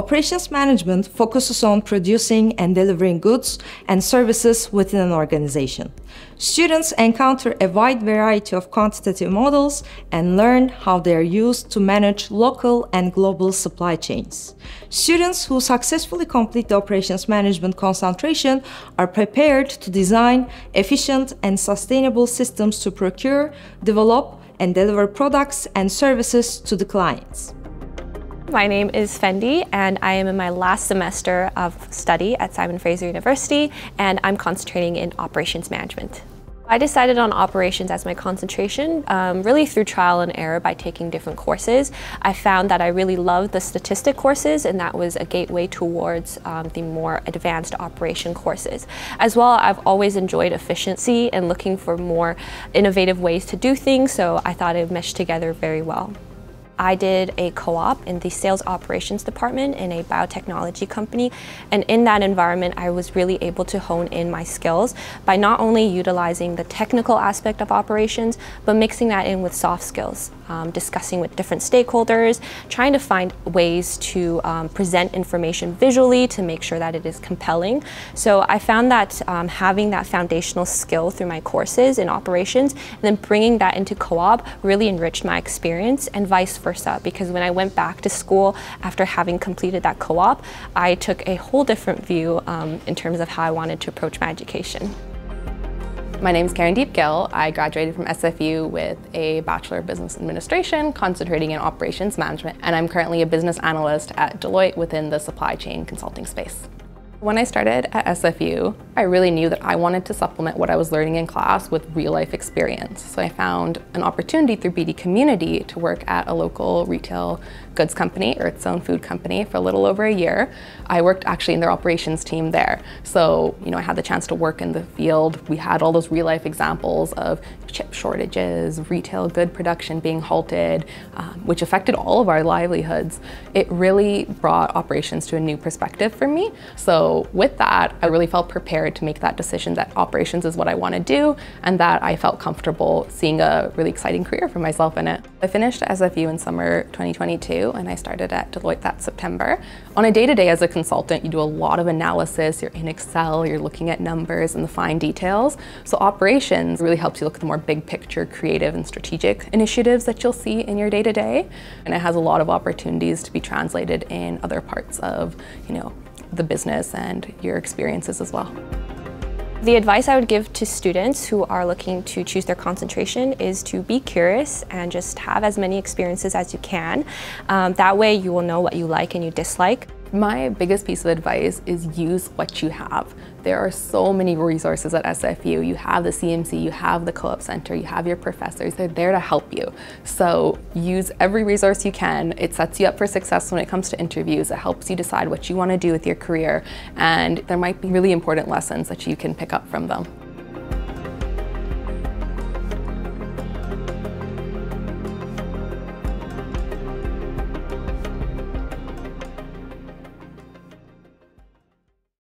Operations management focuses on producing and delivering goods and services within an organization. Students encounter a wide variety of quantitative models and learn how they are used to manage local and global supply chains. Students who successfully complete the operations management concentration are prepared to design efficient and sustainable systems to procure, develop, and deliver products and services to the clients. My name is Fendi and I am in my last semester of study at Simon Fraser University and I'm concentrating in operations management. I decided on operations as my concentration, um, really through trial and error by taking different courses. I found that I really loved the statistic courses and that was a gateway towards um, the more advanced operation courses. As well, I've always enjoyed efficiency and looking for more innovative ways to do things, so I thought it meshed together very well. I did a co-op in the sales operations department in a biotechnology company. And in that environment, I was really able to hone in my skills by not only utilizing the technical aspect of operations, but mixing that in with soft skills, um, discussing with different stakeholders, trying to find ways to um, present information visually to make sure that it is compelling. So I found that um, having that foundational skill through my courses in operations and then bringing that into co-op really enriched my experience and vice versa because when I went back to school after having completed that co-op, I took a whole different view um, in terms of how I wanted to approach my education. My name is Karandeep Gill. I graduated from SFU with a Bachelor of Business Administration, concentrating in operations management, and I'm currently a business analyst at Deloitte within the supply chain consulting space. When I started at SFU, I really knew that I wanted to supplement what I was learning in class with real life experience. So I found an opportunity through Beedie Community to work at a local retail goods company, Earth's Own Food Company, for a little over a year. I worked actually in their operations team there. So, you know, I had the chance to work in the field. We had all those real life examples of chip shortages, retail good production being halted, um, which affected all of our livelihoods. It really brought operations to a new perspective for me. So with that, I really felt prepared to make that decision that operations is what I want to do and that I felt comfortable seeing a really exciting career for myself in it. I finished SFU in summer 2022 and I started at Deloitte that September. On a day-to-day -day as a consultant, you do a lot of analysis, you're in Excel, you're looking at numbers and the fine details. So operations really helps you look at the more big picture creative and strategic initiatives that you'll see in your day-to-day. -day. And it has a lot of opportunities to be translated in other parts of, you know, the business and your experiences as well. The advice I would give to students who are looking to choose their concentration is to be curious and just have as many experiences as you can. Um, that way you will know what you like and you dislike. My biggest piece of advice is use what you have. There are so many resources at SFU. You have the CMC, you have the Co-op Center, you have your professors. They're there to help you. So use every resource you can. It sets you up for success when it comes to interviews. It helps you decide what you want to do with your career. And there might be really important lessons that you can pick up from them.